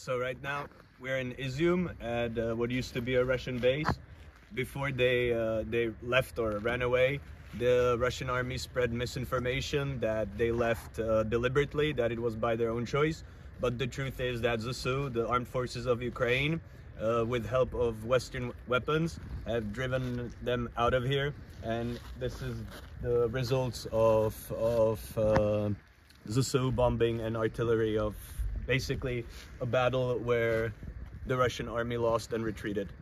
So right now we're in Izium at uh, what used to be a Russian base. Before they uh, they left or ran away, the Russian army spread misinformation that they left uh, deliberately, that it was by their own choice. But the truth is that ZSU, the armed forces of Ukraine, uh, with help of Western weapons, have driven them out of here. And this is the results of of uh, ZSU bombing and artillery of basically a battle where the Russian army lost and retreated.